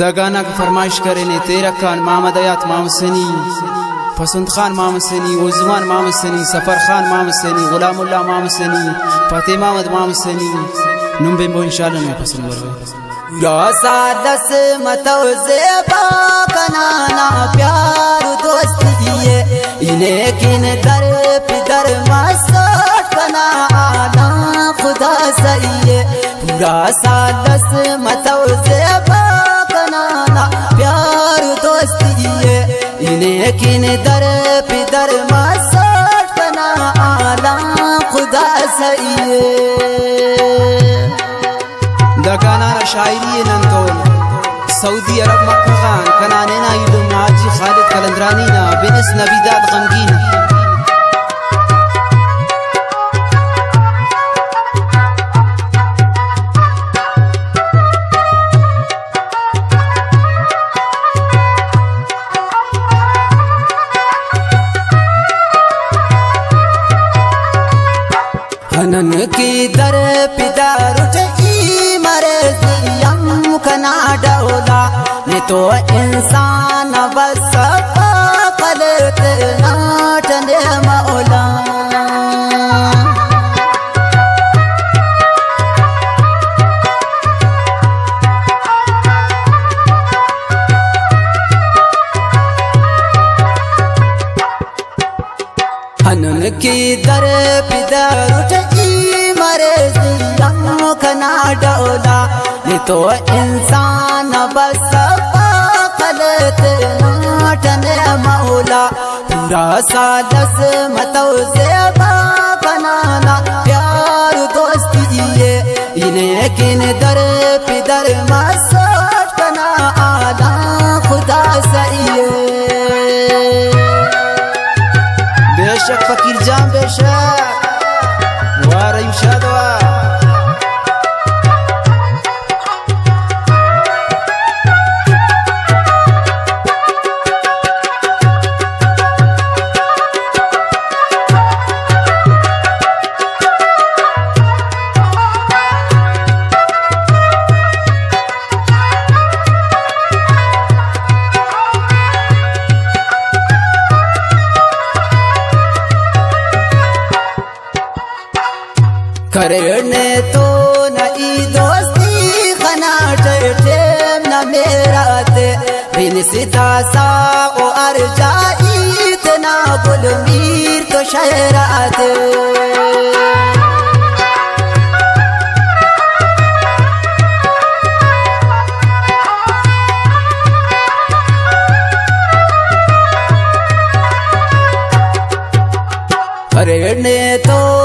दगाना की फरमाइश करे तेरा खान माम सनी पसंद खान माम सनी उजमान माम सनी सफ़र खान माम सनी गुलामुल्ला माम सनी फातिमा मद माम सनी नुम्बे मो इंशाल्लाह मैं पसंद कर पूरा सा लेकिन दर पिदर बना आला खुदा सही दकाना शायरी नंतोल सऊदी अरब मक्का खान, कनाने ना युद्ध माजी खालिद कलंदरानी ना, बिनस नबीदात गमगीन की दर पिदार उठी मरे यम कना डोला। ने तो इंसान बस पलते की दर पिदर उठी मरे कना डोला। ये तो इंसान बस कलत मौला। पूरा सालस मतौ से बनाना प्यार दोस्ती ये, इन्हें किन दर पिदर मसट आला खुदा सही बेशक फकीर जाम बेशक। Shadow तो दोस्ती न मेरा ते। बिन सीता सा ओ अर जाई तना गुल मीर तो शहरात। करने तो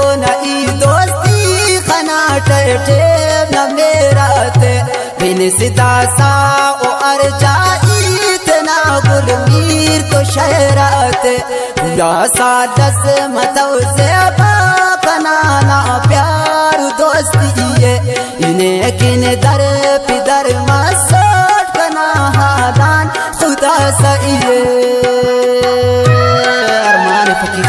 सीता सा, ओ अर जाई तना गुल मीर तो शहरात। सा दस मतौ से बनाना प्यार दोस्ती ये। इन्हें किन दर पिदर मसट बना हादान, खुदा सही अरमान फकीर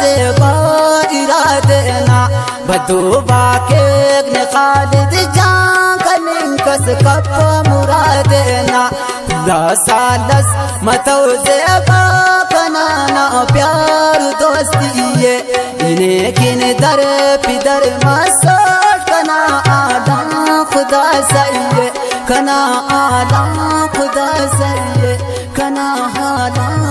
से बाइरा देना बदुबा के खालिद जान कस कप मुराद देना सालस मतौ से बनाना प्यार दोस्ती ये। इन्हें किन दर पिदर मसट कना आदा खुदा सही kana ala खुदा सल्ले kana हाला